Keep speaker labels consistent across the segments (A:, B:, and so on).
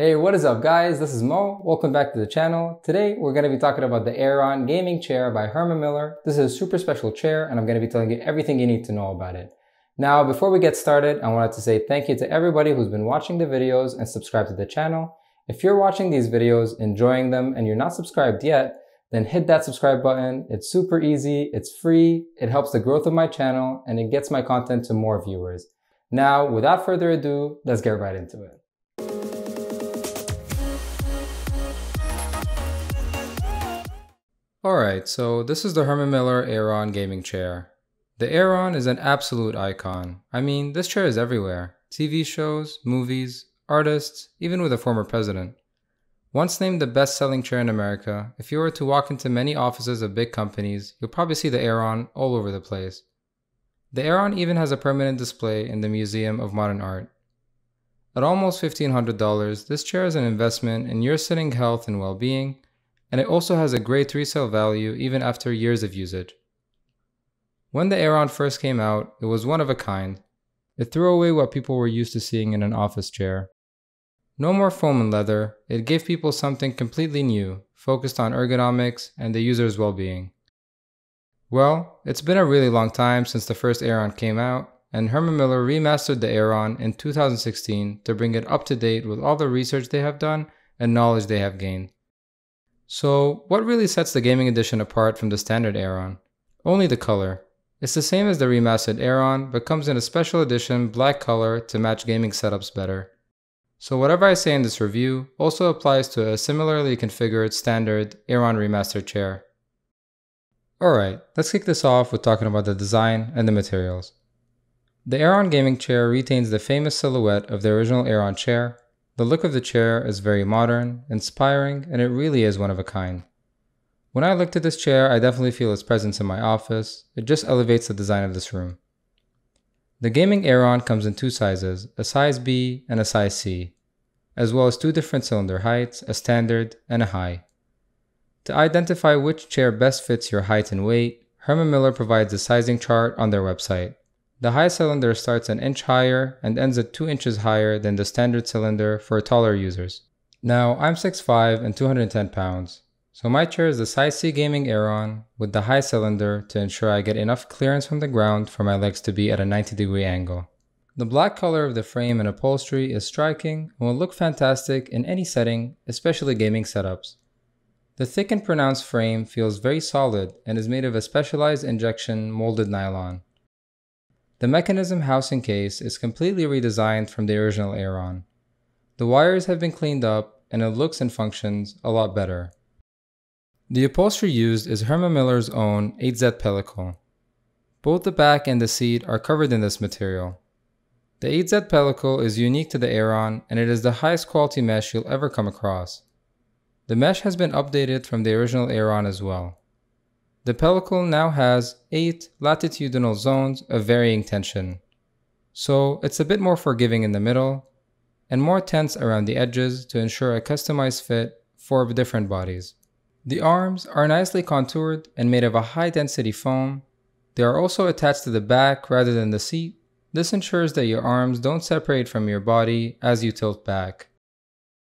A: Hey, what is up guys? This is Moe. Welcome back to the channel. Today we're going to be talking about the Aeron gaming chair by Herman Miller. This is a super special chair and I'm going to be telling you everything you need to know about it. Now, before we get started, I wanted to say thank you to everybody who's been watching the videos and subscribed to the channel. If you're watching these videos, enjoying them, and you're not subscribed yet, then hit that subscribe button. It's super easy, it's free, it helps the growth of my channel, and it gets my content to more viewers. Now, without further ado, let's get right into it. Alright, so this is the Herman Miller Aeron gaming chair. The Aeron is an absolute icon. I mean, this chair is everywhere. TV shows, movies, artists, even with a former president. Once named the best selling chair in America, if you were to walk into many offices of big companies, you'll probably see the Aeron all over the place. The Aeron even has a permanent display in the Museum of Modern Art. At almost $1,500, this chair is an investment in your sitting health and well being and it also has a great resale value even after years of usage. When the Aeron first came out, it was one of a kind. It threw away what people were used to seeing in an office chair. No more foam and leather, it gave people something completely new, focused on ergonomics and the user's well-being. Well, it's been a really long time since the first Aeron came out, and Herman Miller remastered the Aeron in 2016 to bring it up to date with all the research they have done and knowledge they have gained. So what really sets the gaming edition apart from the standard Aeron? Only the color. It's the same as the remastered Aeron, but comes in a special edition black color to match gaming setups better. So whatever I say in this review also applies to a similarly configured standard Aeron remastered chair. Alright, let's kick this off with talking about the design and the materials. The Aeron gaming chair retains the famous silhouette of the original Aeron chair, the look of the chair is very modern, inspiring, and it really is one of a kind. When I looked at this chair, I definitely feel its presence in my office. It just elevates the design of this room. The gaming Aeron comes in two sizes, a size B and a size C, as well as two different cylinder heights, a standard and a high. To identify which chair best fits your height and weight, Herman Miller provides a sizing chart on their website. The high cylinder starts an inch higher and ends at 2 inches higher than the standard cylinder for taller users. Now, I'm 6'5 and 210 pounds, so my chair is the size C gaming Aeron with the high cylinder to ensure I get enough clearance from the ground for my legs to be at a 90 degree angle. The black color of the frame and upholstery is striking and will look fantastic in any setting, especially gaming setups. The thick and pronounced frame feels very solid and is made of a specialized injection molded nylon. The mechanism housing case is completely redesigned from the original Aeron. The wires have been cleaned up and it looks and functions a lot better. The upholstery used is Herman Miller's own 8Z pellicle. Both the back and the seat are covered in this material. The 8Z pellicle is unique to the Aeron and it is the highest quality mesh you'll ever come across. The mesh has been updated from the original Aeron as well. The pellicle now has 8 latitudinal zones of varying tension. So it's a bit more forgiving in the middle and more tense around the edges to ensure a customized fit for different bodies. The arms are nicely contoured and made of a high density foam. They are also attached to the back rather than the seat. This ensures that your arms don't separate from your body as you tilt back.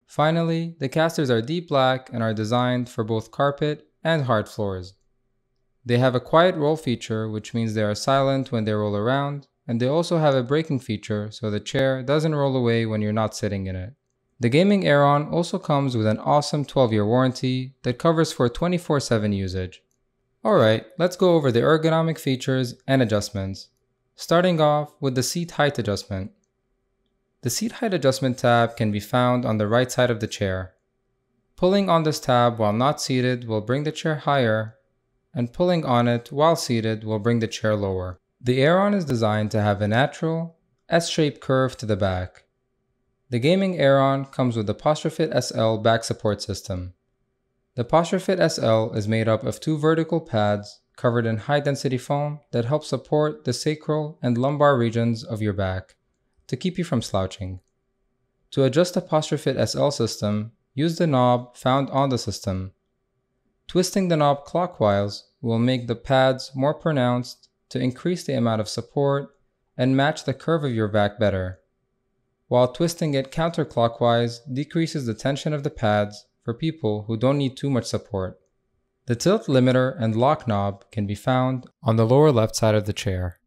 A: Finally, the casters are deep black and are designed for both carpet and hard floors. They have a quiet roll feature, which means they are silent when they roll around, and they also have a braking feature so the chair doesn't roll away when you're not sitting in it. The Gaming Aeron also comes with an awesome 12 year warranty that covers for 24 7 usage. Alright, let's go over the ergonomic features and adjustments. Starting off with the seat height adjustment. The seat height adjustment tab can be found on the right side of the chair. Pulling on this tab while not seated will bring the chair higher and pulling on it while seated will bring the chair lower. The Aeron is designed to have a natural, S-shaped curve to the back. The gaming Aeron comes with the PostureFit SL back support system. The PostureFit SL is made up of two vertical pads covered in high-density foam that help support the sacral and lumbar regions of your back to keep you from slouching. To adjust the PostureFit SL system, use the knob found on the system. Twisting the knob clockwise will make the pads more pronounced to increase the amount of support and match the curve of your back better. while twisting it counterclockwise decreases the tension of the pads for people who don't need too much support. The tilt limiter and lock knob can be found on the lower left side of the chair.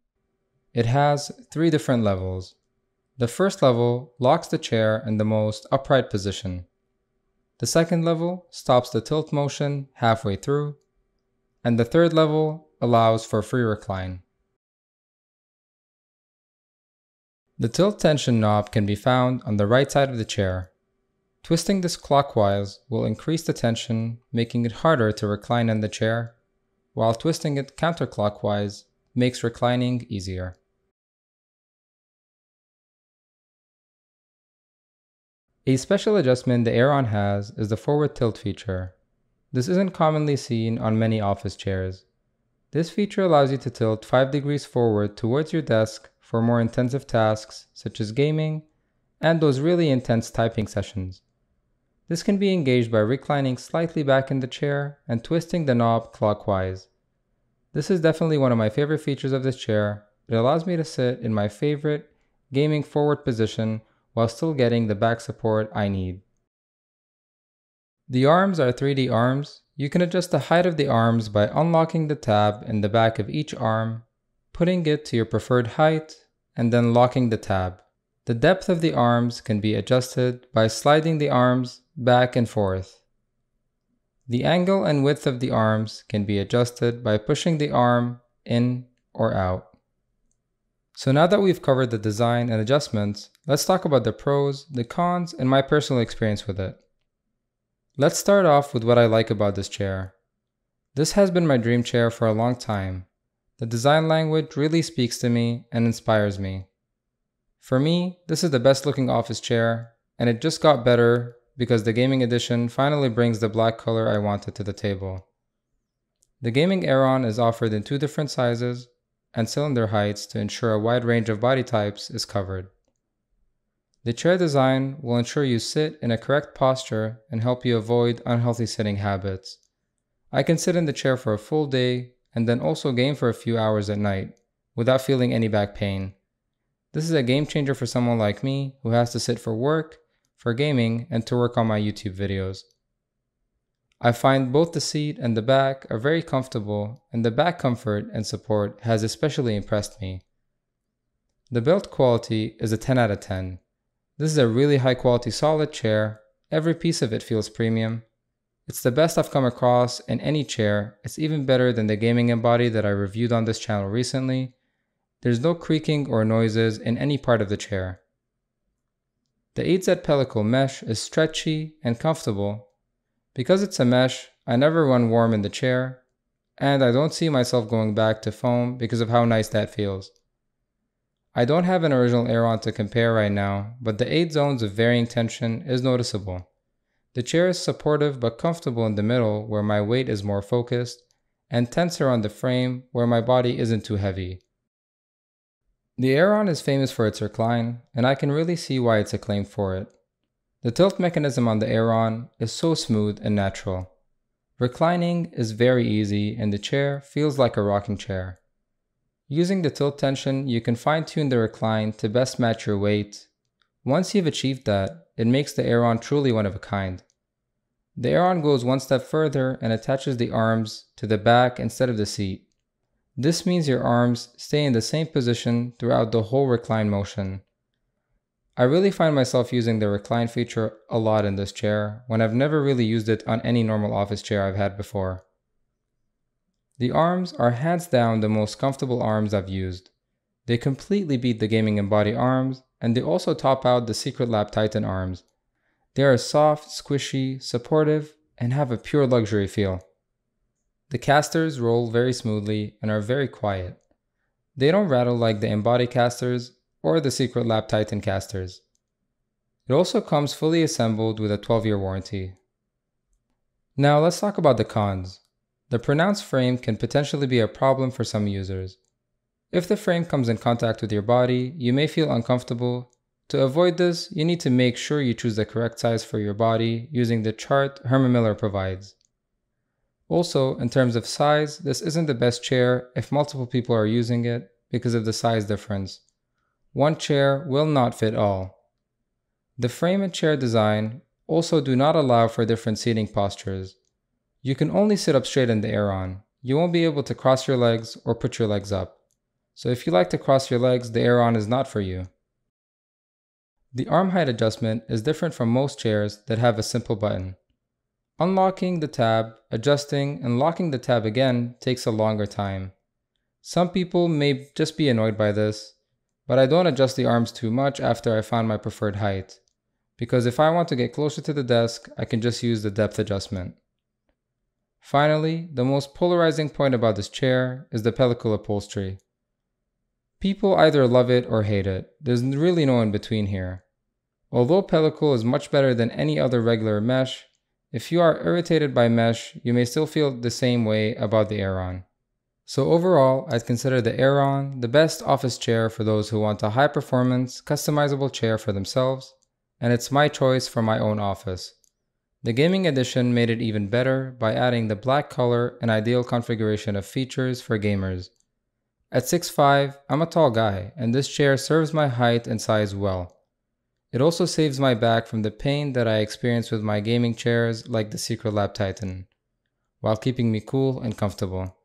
A: It has three different levels. The first level locks the chair in the most upright position. The second level stops the tilt motion halfway through, and the third level allows for free recline. The tilt tension knob can be found on the right side of the chair. Twisting this clockwise will increase the tension, making it harder to recline in the chair, while twisting it counterclockwise makes reclining easier. A special adjustment the Aeron has is the forward tilt feature. This isn't commonly seen on many office chairs. This feature allows you to tilt 5 degrees forward towards your desk for more intensive tasks such as gaming and those really intense typing sessions. This can be engaged by reclining slightly back in the chair and twisting the knob clockwise. This is definitely one of my favorite features of this chair. It allows me to sit in my favorite gaming forward position while still getting the back support I need. The arms are 3D arms. You can adjust the height of the arms by unlocking the tab in the back of each arm, putting it to your preferred height, and then locking the tab. The depth of the arms can be adjusted by sliding the arms back and forth. The angle and width of the arms can be adjusted by pushing the arm in or out. So now that we've covered the design and adjustments, let's talk about the pros, the cons, and my personal experience with it. Let's start off with what I like about this chair. This has been my dream chair for a long time. The design language really speaks to me and inspires me. For me, this is the best looking office chair, and it just got better because the gaming edition finally brings the black color I wanted to the table. The gaming Aeron is offered in two different sizes, and cylinder heights to ensure a wide range of body types is covered. The chair design will ensure you sit in a correct posture and help you avoid unhealthy sitting habits. I can sit in the chair for a full day and then also game for a few hours at night without feeling any back pain. This is a game changer for someone like me who has to sit for work, for gaming, and to work on my YouTube videos. I find both the seat and the back are very comfortable and the back comfort and support has especially impressed me. The build quality is a 10 out of 10. This is a really high quality solid chair, every piece of it feels premium. It's the best I've come across in any chair, it's even better than the gaming embody that I reviewed on this channel recently. There's no creaking or noises in any part of the chair. The 8Z pellicle mesh is stretchy and comfortable because it's a mesh, I never run warm in the chair, and I don't see myself going back to foam because of how nice that feels. I don't have an original Aeron to compare right now, but the 8 zones of varying tension is noticeable. The chair is supportive but comfortable in the middle where my weight is more focused, and tenser on the frame where my body isn't too heavy. The Aeron is famous for its recline, and I can really see why it's acclaimed for it. The tilt mechanism on the Aeron is so smooth and natural. Reclining is very easy and the chair feels like a rocking chair. Using the tilt tension, you can fine tune the recline to best match your weight. Once you've achieved that, it makes the Aeron truly one of a kind. The Aeron goes one step further and attaches the arms to the back instead of the seat. This means your arms stay in the same position throughout the whole recline motion. I really find myself using the recline feature a lot in this chair when I've never really used it on any normal office chair I've had before. The arms are hands down the most comfortable arms I've used. They completely beat the gaming embody arms and they also top out the Secret Secretlab Titan arms. They are soft, squishy, supportive, and have a pure luxury feel. The casters roll very smoothly and are very quiet. They don't rattle like the embody casters or the Secretlab Titan casters. It also comes fully assembled with a 12 year warranty. Now let's talk about the cons. The pronounced frame can potentially be a problem for some users. If the frame comes in contact with your body, you may feel uncomfortable. To avoid this, you need to make sure you choose the correct size for your body using the chart Herman Miller provides. Also, in terms of size, this isn't the best chair if multiple people are using it because of the size difference. One chair will not fit all. The frame and chair design also do not allow for different seating postures. You can only sit up straight in the Aeron. You won't be able to cross your legs or put your legs up. So if you like to cross your legs, the Aeron is not for you. The arm height adjustment is different from most chairs that have a simple button. Unlocking the tab, adjusting, and locking the tab again takes a longer time. Some people may just be annoyed by this, but I don't adjust the arms too much after I find my preferred height, because if I want to get closer to the desk, I can just use the depth adjustment. Finally, the most polarizing point about this chair is the pellicle upholstery. People either love it or hate it. There's really no in between here. Although pellicle is much better than any other regular mesh, if you are irritated by mesh, you may still feel the same way about the Aeron. So overall, I'd consider the Aeron the best office chair for those who want a high performance, customizable chair for themselves, and it's my choice for my own office. The gaming edition made it even better by adding the black color and ideal configuration of features for gamers. At 6'5", I'm a tall guy, and this chair serves my height and size well. It also saves my back from the pain that I experience with my gaming chairs like the Secretlab Titan, while keeping me cool and comfortable.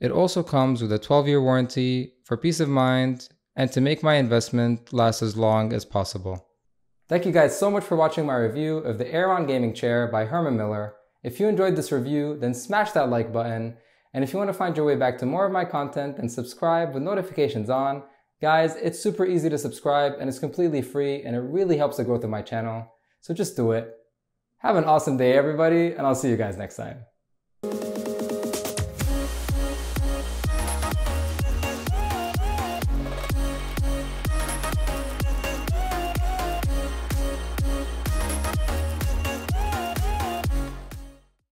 A: It also comes with a 12-year warranty for peace of mind and to make my investment last as long as possible. Thank you guys so much for watching my review of the Aeron Gaming Chair by Herman Miller. If you enjoyed this review, then smash that like button. And if you want to find your way back to more of my content, then subscribe with notifications on. Guys, it's super easy to subscribe and it's completely free and it really helps the growth of my channel. So just do it. Have an awesome day, everybody, and I'll see you guys next time.